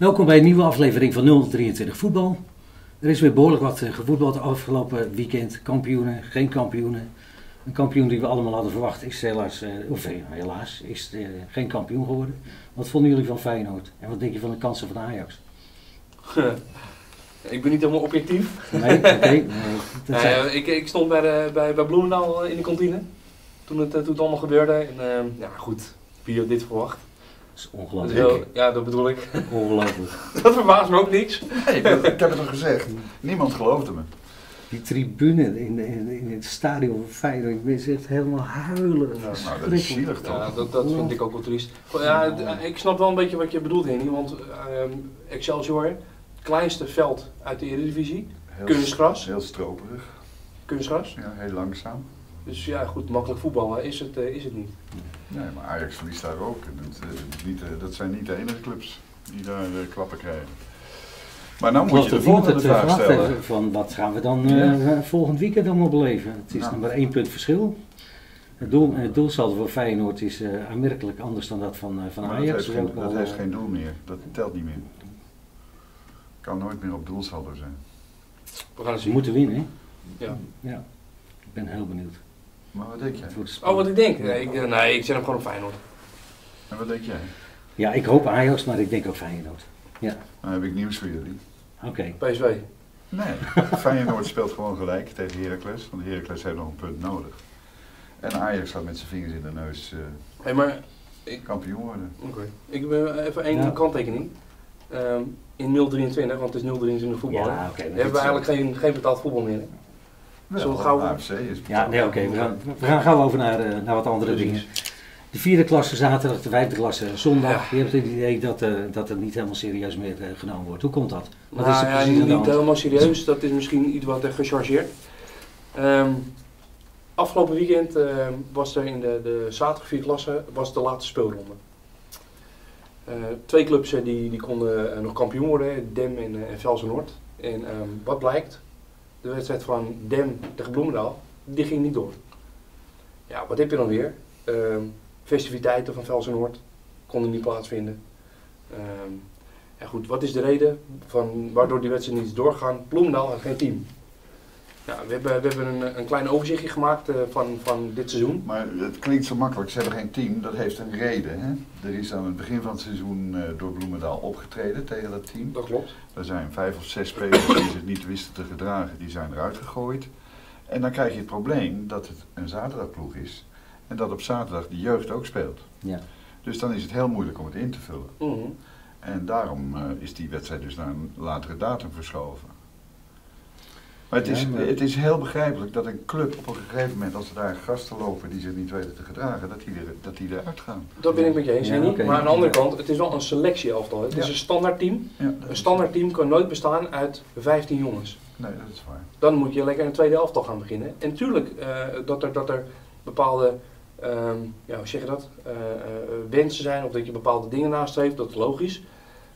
Welkom bij een nieuwe aflevering van 023 Voetbal. Er is weer behoorlijk wat eh, gevoetbald afgelopen weekend. Kampioenen, geen kampioenen. Een kampioen die we allemaal hadden verwacht is helaas, eh, of eh, helaas, is geen kampioen geworden. Wat vonden jullie van Feyenoord? En wat denk je van de kansen van Ajax? ik ben niet helemaal objectief. Nee, oké. nee, dat Nee, zijn- ik, ik stond bij, de, bij, bij Bloemendaal in de kantine. Toen het, toen het allemaal gebeurde. En ja, goed. Wie had dit verwacht? Dat is ongelooflijk. heel- ja, dat bedoel ik. Ongelooflijk. dat verbaast me ook niks. Nee, ik, heb- ik heb het al gezegd. Niemand geloofde me. Die tribune in, in, in het stadion van Feyenoord, ik ben echt helemaal huilen. Nou, dat is zielig toch? Ja, dat, dat vind ik ook wel triest. Ja, ik snap wel een beetje wat je bedoelt, Henny. Want ehm, Excelsior, het kleinste veld uit de Eredivisie. Heel, Kunstgras. Heel stroperig. Kunstgras. Ja, heel langzaam. Dus ja, goed, makkelijk voetballen is het, eh, is het niet. Nee, maar Ajax verliest daar ook. En het, eh, niet, eh, dat zijn niet de enige clubs die daar eh, klappen krijgen. Maar nou moet je de volgende vraag stellen. van wat gaan we dan eh, volgend weekend allemaal beleven. Het is Nou. nog maar één punt verschil. Het, doel, het doelsaldo voor Feyenoord is eh, aanmerkelijk anders dan dat van, eh, van Maar dat Ajax. heeft, geen, dat al, heeft geen doel meer. Dat telt niet meer. Kan nooit meer op doelsaldo zijn. We gaan het zien. moeten winnen. hè? Ja. ja. Ik ben heel benieuwd. Maar wat denk jij? Oh, wat ik denk? Nee, ik, eh, nee, ik zet hem gewoon op Feyenoord. En wat denk jij? Ja, ik hoop Ajax, maar ik denk ook Feyenoord. Ja, Dan heb ik nieuws voor jullie. oké. PSV. Nee, Feyenoord speelt gewoon gelijk tegen Heracles. Want Heracles heeft nog een punt nodig. En Ajax gaat met zijn vingers in de neus eh, Hey, maar kampioen worden. Oké. Ik ben even één Ja. kanttekening. Ehm, in 023, want het is 023 voetbal. Ja, oké. maar hebben we eigenlijk geen, geen betaald voetbal meer. hè? Zo gauw- AFC is Ja, nee, oké. we, gaan, we gaan gauw over naar, eh, naar wat andere Precies. dingen. De vierde klasse zaterdag, de vijfde klasse zondag. Ja. Je hebt het idee dat, eh, dat het niet helemaal serieus meer eh, genomen wordt. Hoe komt dat? Wat Nou is er ja, niet hand? helemaal serieus, dat is misschien iets wat gechargeerd. Ehm, afgelopen weekend ehm, was er in de, de zaterdag vier klasse was de laatste speelronde. Eh, twee clubs die, die konden nog kampioen worden, Dem en, uh, en Velsen Noord. En ehm, wat blijkt? De wedstrijd van Dem tegen Bloemendaal, die ging niet door. Ja, wat heb je dan weer? Ehm, festiviteiten van Velsen Noord konden niet plaatsvinden. Ehm, ja goed, wat is de reden van waardoor die wedstrijd niet is doorgegaan? Bloemendaal had geen team. Ja, we hebben, we hebben een, een klein overzichtje gemaakt eh, van, van dit seizoen. Maar het klinkt zo makkelijk, ze hebben geen team, dat heeft een reden. Hè? Er is aan het begin van het seizoen eh, door Bloemendaal opgetreden tegen dat team. Dat klopt. Er zijn vijf of zes spelers die zich niet wisten te gedragen, die zijn eruit gegooid. En dan krijg je het probleem dat het een zaterdagploeg is en dat op zaterdag de jeugd ook speelt. Ja. Dus dan is het heel moeilijk om het in te vullen. Mhm. En daarom eh, is die wedstrijd dus naar een latere datum verschoven. Maar het, is, Ja, maar- het is heel begrijpelijk dat een club op een gegeven moment, als er daar gasten lopen die zich niet weten te gedragen, dat die, er, dat die eruit gaan. Dat ben ik met je eens, Ja. Maar aan de andere kant, het is wel een selectieelftal. Het is een standaard team. Een standaard team kan nooit bestaan uit 15 jongens. Nee, dat is waar. Dan moet je lekker een tweede elftal gaan beginnen. En tuurlijk eh, dat, er, dat er bepaalde, ehm, ja, hoe zeg je dat, Eh, eh, wensen zijn of dat je bepaalde dingen nastreeft, dat is logisch.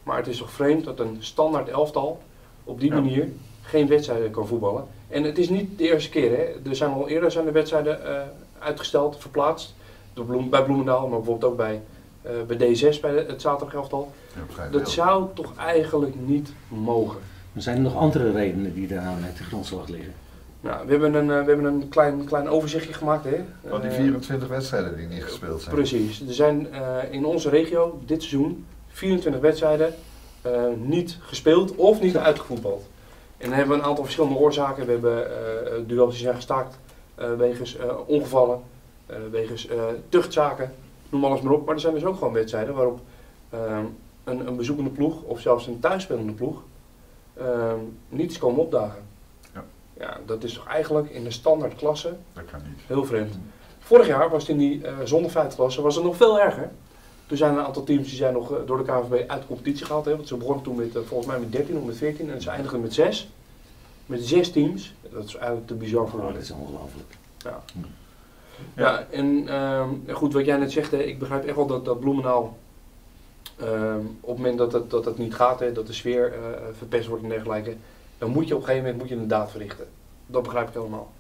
Maar het is toch vreemd dat een standaard elftal op die Ja. manier geen wedstrijden kan voetballen. En het is niet de eerste keer, hè. Er zijn al eerder zijn de wedstrijden eh, uitgesteld, verplaatst. Door Bloem, bij Bloemendaal, maar bijvoorbeeld ook bij, eh, bij D6, bij de- het zaterdag elftal. Ja, vrij Dat zou toch eigenlijk niet mogen. Er zijn er nog andere redenen die daaraan de grondslag liggen. Nou, we hebben een, eh, we hebben een klein, klein overzichtje gemaakt. Hè? Van die Eh, 24 wedstrijden die niet gespeeld zijn. Precies. Er zijn eh, in onze regio dit seizoen 24 wedstrijden eh, niet gespeeld of niet uitgevoetbald. En dan hebben we een aantal verschillende oorzaken. We hebben eh duels die zijn gestaakt eh, wegens eh, ongevallen, eh, wegens eh, tuchtzaken, noem alles maar op. Maar er zijn dus ook gewoon wedstrijden waarop ehm, een, een bezoekende ploeg of zelfs een thuisspelende ploeg ehm, niet is komen opdagen. Ja. ja, dat is toch eigenlijk in de standaard klasse Dat kan niet. Heel vreemd. Vorig jaar was het in die eh zonder feitenklasse was het nog veel erger. Toen zijn er een aantal teams die zijn nog eh, door de KNVB uit de competitie gehaald. Hè, want ze begonnen toen met, eh, volgens mij met 13 of met 14 en ze eindigden met 6. Met 6 teams. Dat is eigenlijk te bizar voor Oh, dat is ongelooflijk. Ja. Ja, en ehm, goed, wat jij net zegt, hè, ik begrijp echt wel dat, dat Bloemendaal, ehm, op het moment dat het, dat het niet gaat, hè, dat de sfeer eh, verpest wordt en dergelijke, dan moet je op een gegeven moment moet je een daad verrichten. Dat begrijp ik helemaal.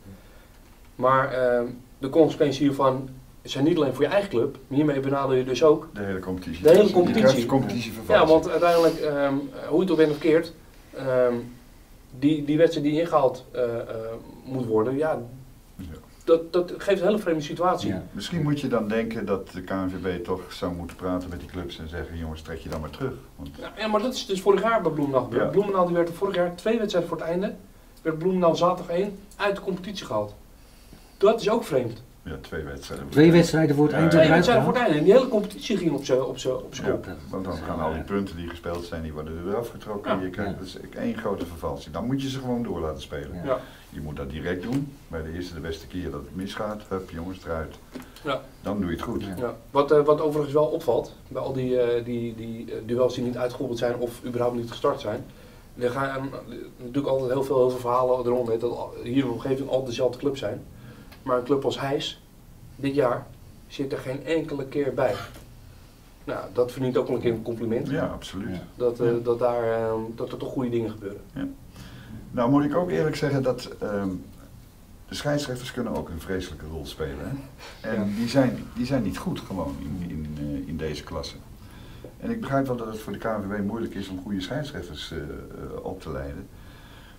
Maar ehm, de consequentie hiervan zijn niet alleen voor je eigen club, maar hiermee benadeel je dus ook. De hele competitie. De hele competitie. de competitie Ja, want uiteindelijk, ehm, hoe je het ook bent of keert, ehm, die, die wedstrijd die ingehaald eh, eh, moet worden, ja, Ja. dat, dat geeft een hele vreemde situatie. Ja. Misschien moet je dan denken dat de KNVB toch zou moeten praten met die clubs en zeggen, jongens, trek je dan maar terug. Want Ja, ja, maar dat is dus vorig jaar bij Bloemendaal gebeurd. Ja. Bloemendaal die werd er vorig jaar twee wedstrijden voor het einde, werd Bloemendaal zaterdag 1 uit de competitie gehaald. Dat is ook vreemd. Ja, twee wedstrijden. Twee wedstrijden voor het Ja, eind ja. Twee wedstrijden voor het einde. En die hele competitie ging op zijn op z'n- op kop. want dan gaan al die punten die gespeeld zijn, die worden er weer afgetrokken. Ja. Je krijgt Ja. dus één grote vervalsing. Dan moet je ze gewoon door laten spelen. Je moet dat direct doen. Bij de eerste de beste keer dat het misgaat, hup jongens eruit. Ja. Dan doe je het goed. Ja. Ja. Wat, eh, wat overigens wel opvalt, bij al die, eh, die, die eh, duels die niet uitgevoerd zijn of überhaupt niet gestart zijn. Er gaan natuurlijk altijd heel veel, heel veel verhalen erom, hè, dat hier in de omgeving altijd dezelfde club zijn. Maar een club als Heijs, dit jaar, zit er geen enkele keer bij. Nou, dat verdient ook wel een keer een compliment. Ja, absoluut. Ja. Dat, eh, Ja. dat, daar, eh, dat er toch goede dingen gebeuren. Nou moet ik ook eerlijk zeggen dat ehm, de scheidsrechters kunnen ook een vreselijke rol spelen. Hè? En Ja. die, zijn, die zijn niet goed gewoon in, in, eh, in deze klasse. En ik begrijp wel dat het voor de KNVB moeilijk is om goede scheidsrechters eh, eh, op te leiden.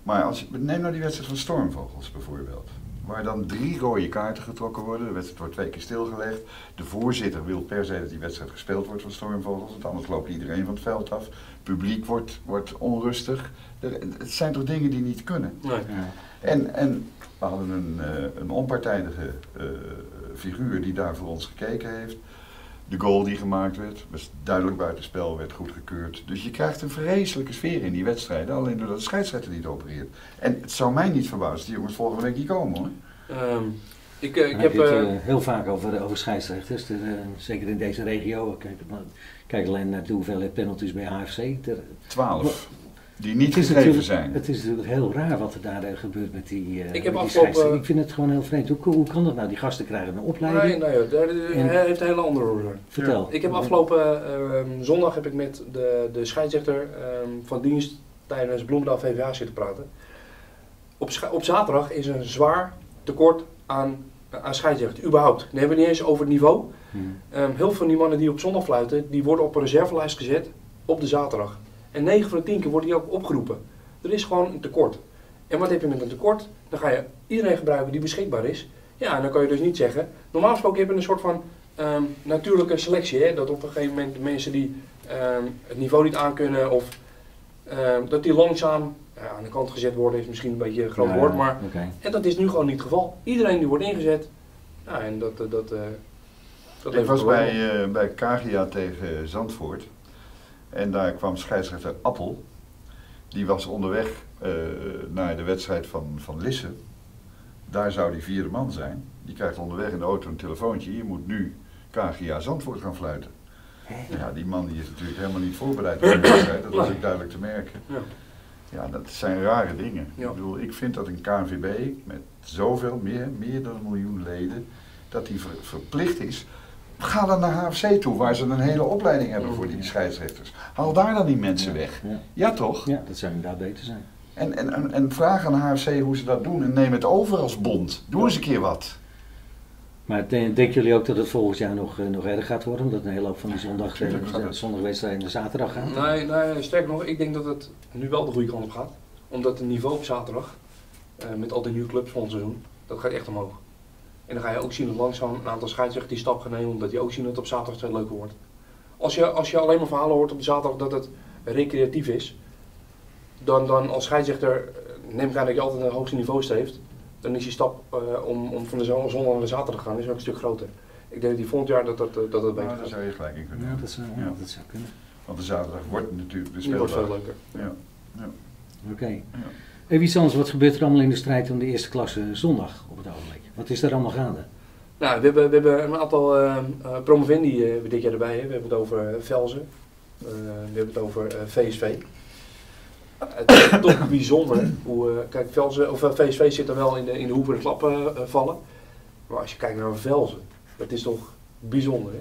Maar als je, neem nou die wedstrijd van Stormvogels bijvoorbeeld. Waar dan drie rode kaarten getrokken worden. De wedstrijd wordt twee keer stilgelegd. De voorzitter wil per se dat die wedstrijd gespeeld wordt van Stormvogels. Want anders loopt iedereen van het veld af. Het publiek wordt, wordt onrustig. Er- Het zijn toch dingen die niet kunnen. Nee. En, en we hadden een, eh, een onpartijdige eh, figuur die daar voor ons gekeken heeft. De goal die gemaakt werd, was duidelijk buitenspel, werd goedgekeurd. Dus je krijgt een vreselijke sfeer in die wedstrijden, alleen doordat de scheidsrechter niet opereert. En het zou mij niet verbazen als die jongens volgende week niet komen hoor. Ehm, ik, eh, ik heb... het eh, eh, heel vaak over, over scheidsrechters, Er, eh, zeker in deze regio. Kijk, maar kijk alleen naar de hoeveelheid penalties bij AFC. Er- Twaalf. Die niet het, is gegeven natuurlijk, zijn. het is natuurlijk heel raar wat er daar gebeurt met die, eh Ik heb met die afgelopen- scheidsrechters. Ik vind het gewoon heel vreemd. Hoe, hoe kan dat nou? Die gasten krijgen een opleiding. nee, nee, daar- En- hij heeft een hele andere rol. Vertel. Ik heb afgelopen ehm, zondag heb ik met de, de scheidsrechter ehm, van dienst tijdens Bloemendaal VVA zitten praten. Op, op zaterdag is er een zwaar tekort aan, aan scheidsrechten, überhaupt. Dan hebben we het niet eens over het niveau. Hm. Ehm, heel veel van die mannen die op zondag fluiten, die worden op een reservelijst gezet op de zaterdag. En 9 van de 10 keer worden die ook opgeroepen. Er is gewoon een tekort. En wat heb je met een tekort? Dan ga je iedereen gebruiken die beschikbaar is. Ja, en dan kan je dus niet zeggen. Normaal gesproken heb je een soort van ehm, natuurlijke selectie. Hè? Dat op een gegeven moment de mensen die ehm, het niveau niet aankunnen of ehm, dat die langzaam ja, aan de kant gezet worden, is misschien een beetje een groot Ja, woord. Maar oké. en dat is nu gewoon niet het geval. Iedereen die wordt ingezet. Ja, en dat, eh, dat, eh, dat Ik was bij, eh bij Kagia tegen Zandvoort. En daar kwam scheidsrechter Appel. Die was onderweg eh, naar de wedstrijd van, van Lisse. Daar zou die vierde man zijn. Die krijgt onderweg in de auto een telefoontje. Je moet nu Kagia Zandvoort gaan fluiten. Ja, die man die is natuurlijk helemaal niet voorbereid op de wedstrijd. Dat was ook duidelijk te merken. Ja. Ja, dat zijn rare dingen. Ja. Ik bedoel, ik vind dat een KNVB met zoveel, meer, meer dan een miljoen leden, dat die ver- verplicht is. Ga dan naar HFC toe, waar ze een hele opleiding hebben voor die scheidsrechters. Haal daar dan die mensen weg. Ja. Ja, toch? ja, dat zou inderdaad beter zijn. En, en, en, en vraag aan de HFC hoe ze dat doen en neem het over als bond. Doe eens een keer wat. Maar de- denken jullie ook dat het volgend jaar nog, eh, nog erger gaat worden? Omdat een hele hoop van die zondag, Tuurlijk eh, gaat zondagwedstrijden naar zaterdag gaan? Nee, nee, sterker nog, ik denk dat het nu wel de goede kant op gaat. Omdat het niveau op zaterdag, eh, met al die nieuwe clubs van het seizoen, dat gaat echt omhoog. En dan ga je ook zien dat langzaam een aantal scheidsrechters die stap gaan nemen, omdat die ook zien dat het op zaterdag steeds leuker wordt. Als je, als je alleen maar verhalen hoort op de zaterdag dat het recreatief is, dan, dan als scheidsrechter eh, neem ik aan dat je altijd een hoogste niveau streeft, dan is die stap eh, om, om van de zon- zondag naar de zaterdag te gaan is ook een stuk groter. Ik denk dat die volgend jaar dat dat, eh, dat, dat beter Nou, daar zou je gelijk in kunnen. Ja, dat zou, ja, Ja. dat zou kunnen. Want de zaterdag wordt natuurlijk de Die wordt veel leuker. Ja. Oké. Ja. Even iets anders, wat gebeurt er allemaal in de strijd om de eerste klasse zondag op het ogenblik? Wat is er allemaal gaande? Nou, we hebben, we hebben een aantal eh, promovendi we dit jaar erbij. Hè. We hebben het over Velzen. We hebben het over VSV. Het is toch bijzonder hoe, kijk, Velzen, of, VSV zit er wel in de, in de hoek en de klap eh, vallen. Maar als je kijkt naar Velzen, dat is toch bijzonder. Hè?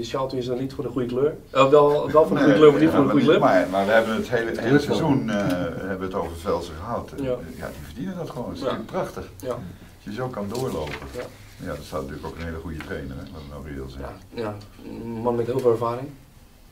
Schalke is dan niet voor de goede kleur. Eh, wel, wel voor de goede kleur, maar niet voor de goede club. Maar, maar we hebben het hele, het hele seizoen eh, hebben we het over Velsen gehad. Ja. Ja. die verdienen dat gewoon. Dat is natuurlijk prachtig. Ja. Als je zo kan doorlopen. Ja. Ja, dat staat natuurlijk ook een hele goede trainer, hè, wat we nou reëel zijn. Ja, ja, een man met heel veel ervaring.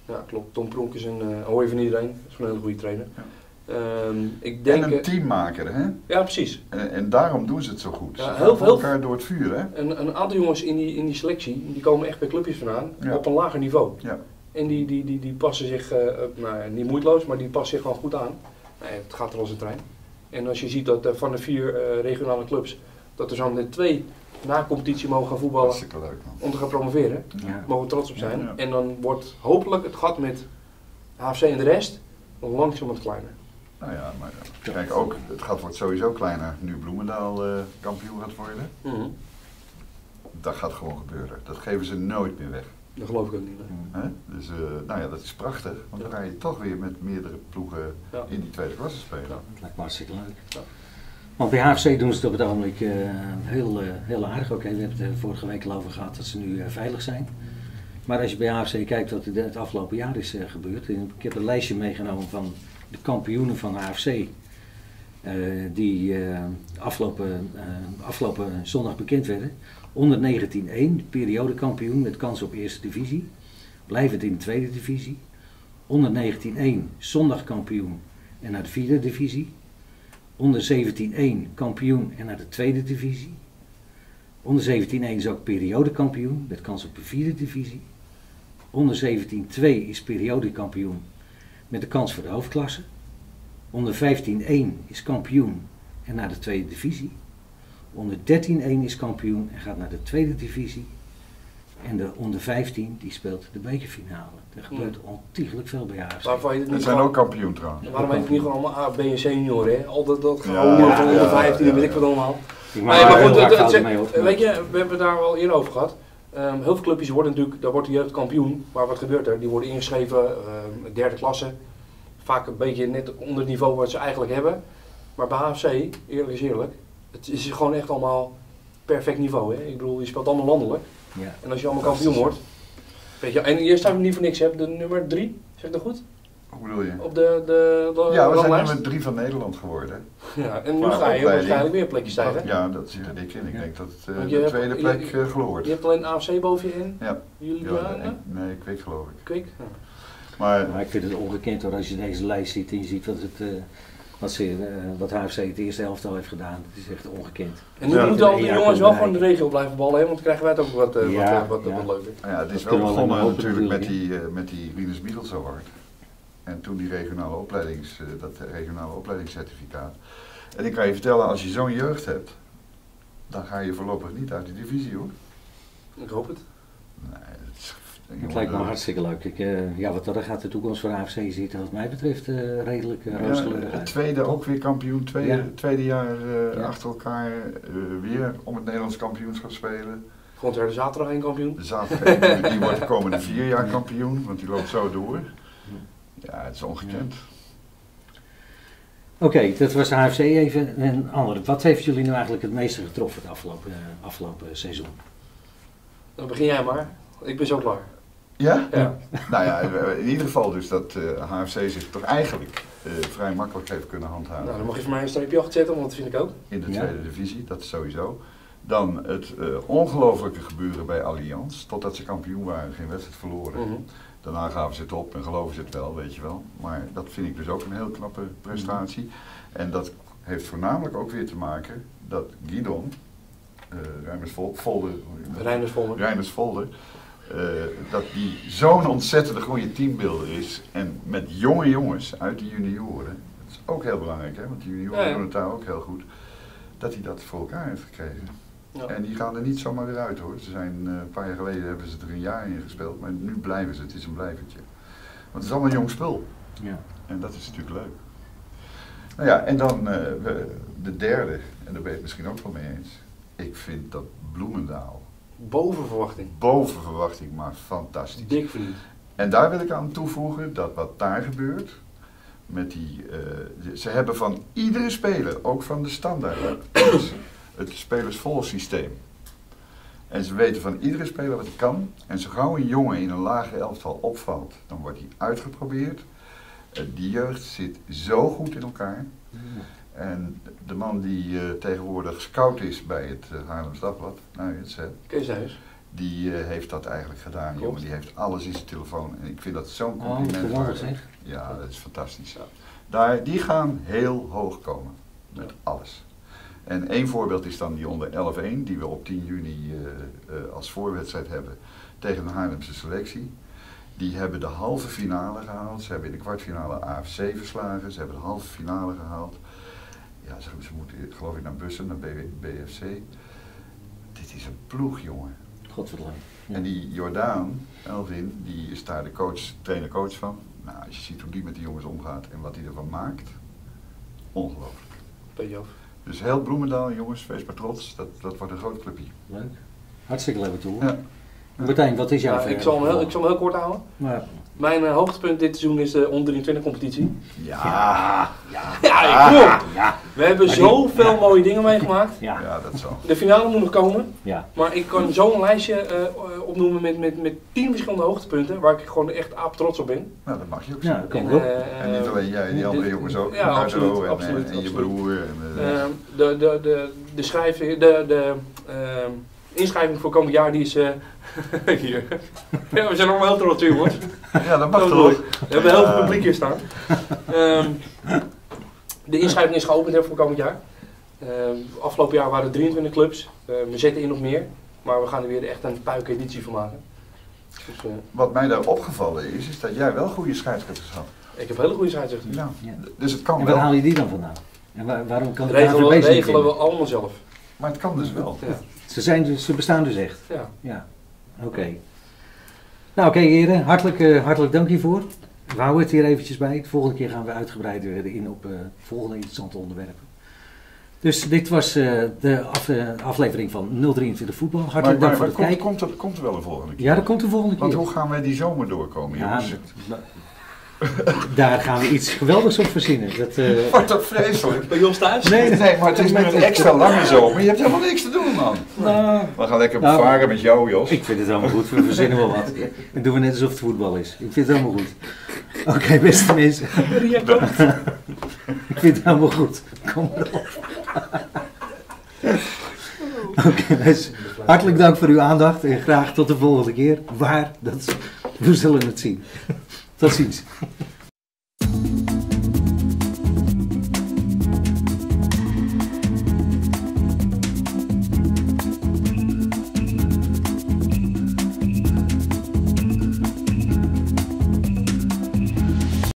Ja, klopt. Tom Pronk is een uh, hooi van iedereen. Dat is een hele goede trainer. Ja. Ehm, ik denk, En een teammaker, hè? ja, precies. En, en daarom doen ze het zo goed. Ja, heel veel- elkaar door het vuur, hè? Een, een aantal jongens in die, in die selectie, die komen echt bij clubjes vandaan Ja. op een lager niveau. Ja. En die, die, die, die passen zich, eh, nou, niet moeiteloos, maar die passen zich gewoon goed aan. Nee, het gaat er als een trein. En als je ziet dat eh, van de vier eh, regionale clubs, dat er zo meteen twee na competitie mogen gaan voetballen leuk, man. om te gaan promoveren. Ja. mogen we trots op zijn. En dan wordt hopelijk het gat met HFC en de rest langzaam wat kleiner. Nou ja, maar eh, kijk ook, het gat wordt sowieso kleiner nu Bloemendaal eh, kampioen gaat worden. Mhm. Dat gaat gewoon gebeuren. Dat geven ze nooit meer weg. Dat geloof ik ook niet. Hè? Dus eh, nou ja, dat is prachtig. Want dan ga je toch weer met meerdere ploegen Ja. in die tweede klasse spelen. Ja. Dat lijkt me hartstikke leuk. Ja. Want bij HFC doen ze het op het ogenblik eh, heel, eh, heel aardig. Oké, we hebben het er vorige week al over gehad dat ze nu veilig zijn. Maar als je bij HFC kijkt wat er het afgelopen jaar is gebeurd. Ik heb een lijstje meegenomen van de kampioenen van HFC. eh, die eh, afgelopen, eh, afgelopen zondag bekend werden. Onder 19-1, periodekampioen met kans op eerste divisie. Blijvend in de tweede divisie. Onder 19-1, zondag kampioen en naar de vierde divisie. Onder 17-1 kampioen en naar de tweede divisie. Onder 17-1 is ook periodekampioen met kans op de vierde divisie. Onder 17-2 is periodekampioen met de kans voor de hoofdklasse. Onder 15-1 is kampioen en naar de tweede divisie. Onder 13-1 is kampioen en gaat naar de tweede divisie. En de onder 15 die speelt de bekerfinale. Er gebeurt ontiegelijk veel bij haar. Waarvan je het We niet zijn gewoon, ook kampioen trouwens. waarom heet het niet gewoon allemaal A, B en senior, hè? Altijd dat Ja, gewoon van ja, onder ja, 15 en ja, weet ik wat allemaal. Ik maar heel goed, het- het- op. weet je, we hebben het daar wel eerder over gehad. Ehm, heel veel clubjes worden natuurlijk, daar wordt de jeugd kampioen. Maar wat gebeurt er? Die worden ingeschreven, ehm, derde klasse. Vaak een beetje net onder het niveau wat ze eigenlijk hebben. Maar bij HFC, eerlijk is eerlijk, het is gewoon echt allemaal perfect niveau. Hè? Ik bedoel, je speelt allemaal landelijk. Ja. En als je allemaal kampioen wordt. Weet je, en eerst hebben we niet voor niks, hè? de nummer drie, zeg ik dat goed? Hoe bedoel je? Op de, de, de Ja, we zijn ranglijst. nummer drie van Nederland geworden. Ja, en nu ga je waarschijnlijk weer een plekje stijgen. Ja, dat is dik in. Ik denk dat eh, je de hebt- tweede plek je- eh gloort. Je hebt alleen AFC boven je in. Ja. Jullie Ja, nee, kwik geloof ik. Kwik? Ja. Maar Maar ik vind het ongekend hoor, als je deze lijst ziet en je ziet wat, het, eh, wat, ze, eh, wat HFC het eerste elftal heeft gedaan. Het is echt ongekend. En nu Ja. moeten al die jongens wel gewoon de regio blijven ballen, hè? want dan krijgen wij het ook wat, eh, Ja, wat, wat, ja. wat leuker. Ja, het is Dat wel begonnen natuurlijk met die, eh, met die Rinus Michels Award. En toen die regionale opleidings, eh, dat regionale opleidingscertificaat. En ik kan je vertellen, als je zo'n jeugd hebt, dan ga je voorlopig niet uit de divisie hoor. Ik hoop het. Nee, het, is, Het lijkt me hartstikke leuk. Ik, eh, ja, wat dat gaat de toekomst van AFC ziet er wat mij betreft eh, redelijk uh, Ja, rooskleurig het uit. tweede ook weer kampioen, tweede, Ja. tweede jaar eh, Ja. achter elkaar eh, weer om het Nederlands kampioenschap spelen. Volgend jaar de zaterdag één kampioen. De zaterdag, die wordt de komende vier jaar kampioen, want die loopt zo door. Ja, het is ongekend. Oké, dat was de AFC even. En andere, wat heeft jullie nu eigenlijk het meeste getroffen het afgelopen, eh, afgelopen seizoen? Dan begin jij maar. Ik ben zo klaar. Ja? Ja. Nou ja, in ieder geval dus dat eh, HFC zich toch eigenlijk eh, vrij makkelijk heeft kunnen handhaven. Nou, dan mag je voor mij een streepje achter zetten, want dat vind ik ook. in de Ja. tweede divisie, dat is sowieso. Dan het eh, ongelofelijke gebeuren bij Allianz, totdat ze kampioen waren, geen wedstrijd verloren. Mhm. Daarna gaven ze het op en geloven ze het wel, weet je wel. Maar dat vind ik dus ook een heel knappe prestatie. En dat heeft voornamelijk ook weer te maken dat Guidon, uh, Reimers Volder, Volder, eh, dat die zo'n ontzettende goede teambuilder is. En met jonge jongens uit de junioren, dat is ook heel belangrijk, hè, want de junioren Ja, ja. doen het daar ook heel goed, dat hij dat voor elkaar heeft gekregen. Ja. En die gaan er niet zomaar weer uit hoor. Ze zijn, eh, een paar jaar geleden hebben ze er een jaar in gespeeld, maar nu blijven ze. Het is een blijvertje. Want het is allemaal jong spul. Ja. En dat is natuurlijk leuk. Nou ja, en dan eh, we- de derde, en daar ben je het misschien ook wel mee eens. Ik vind dat Bloemendaal Boven verwachting. boven verwachting, maar fantastisch. Dik verdiend. En daar wil ik aan toevoegen dat wat daar gebeurt, met die, eh, ze hebben van iedere speler, ook van de standaard, het spelersvol systeem. En ze weten van iedere speler wat hij kan. En zo gauw een jongen in een lage elftal opvalt, dan wordt hij uitgeprobeerd. Eh, die jeugd zit zo goed in elkaar. En de man die eh, tegenwoordig scout is bij het uh, Haarlems Dagblad, nou je het zegt, Kees Huis. die eh, heeft dat eigenlijk gedaan, Klopt. jongen. Die heeft alles in zijn telefoon. En ik vind dat zo'n Oh, compliment waard. zeg. Ja, dat is fantastisch. Ja. Daar, die gaan heel hoog komen. Met alles. En één voorbeeld is dan die onder 11-1, die we op 10 juni eh, eh, als voorwedstrijd hebben tegen de Haarlemse selectie. Die hebben de halve finale gehaald. Ze hebben in de kwartfinale AFC verslagen. Ze hebben de halve finale gehaald. Ja, ze, ze moeten, geloof ik, naar Bussen, naar BFC. Dit is een ploeg, jongen. Godverdomme. Ja. En die Jordaan, Elvin, die is daar de coach, trainer-coach van. Nou, als je ziet hoe die met die jongens omgaat en wat hij ervan maakt, ongelooflijk. Af. Dus heel Bloemendaal, jongens, wees maar trots. Dat, dat wordt een groot clubje. Leuk. Hartstikke leuk toe. Ja. Martijn, wat is jouw Ja, ik, zal hem heel, ik zal hem heel kort houden. Maar, Mijn eh, hoogtepunt dit seizoen is de onder 23 competitie. Ja, ja, Ja, ik kom. ja, We hebben Maar zoveel ja. mooie dingen meegemaakt. ja, ja, dat zal. De finale moet nog komen. ja. Maar ik kan zo'n lijstje eh, eh, opnoemen met, met, met tien verschillende hoogtepunten. Waar ik gewoon echt aap trots op ben. Nou, dat mag je ook Ja, zeggen. dat kan En, ook. En niet alleen jij, die andere de- jongens ook. Ja, absoluut, en, absoluut, en, en je broer. En, eh, Ehm, de, de, de, de, schrijving, de, de ehm, inschrijving voor komend jaar die is eh, hier. ja, we zijn allemaal heel trots jongens. ja, dat mag toch? We hebben heel veel publiek hier staan. Ehm, de inschrijving is geopend hè, voor komend jaar. Ehm, afgelopen jaar waren er 23 clubs. Eh, we zetten in nog meer. Maar we gaan er weer echt een puik editie van maken. Dus, eh, Wat mij daar opgevallen is, is dat jij wel goede scheidsrechters had. ik heb hele goede scheidsrechten. Ja. Ja. Dus het kan En waar wel. haal je die dan vandaan? En waar- waarom kan regelen, regelen we allemaal zelf. Maar het kan dus wel. Ja. Ze, zijn dus, ze bestaan dus echt. Ja. Ja, oké. Nou oké heren, hartelijk, eh, hartelijk dank hiervoor. We houden het hier eventjes bij. De volgende keer gaan we uitgebreid weer in op eh, volgende interessante onderwerpen. Dus dit was eh, de af- aflevering van 023 Voetbal. Maar, Hartelijk maar, dank voor maar het komt, kijken. komt, er, komt er wel een volgende keer? Ja, dat komt de volgende Want keer. hoe gaan wij die zomer doorkomen, Ja, jongens? Daar gaan we iets geweldigs op verzinnen. Dat, eh, Wordt dat vreselijk? Bij ons thuis? Nee, nee, maar het is nu een extra lange zomer. Je hebt helemaal niks te doen, man. nou, We gaan lekker Nou, varen met jou, Jos. Ik vind het allemaal goed, we verzinnen wel wat. En doen we net alsof het voetbal is. Ik vind het allemaal goed. Oké, beste mensen. Ik vind het allemaal goed. Kom maar op. Oké, dus hartelijk dank voor uw aandacht en graag tot de volgende keer. Waar, dat, we zullen het zien. Tot ziens.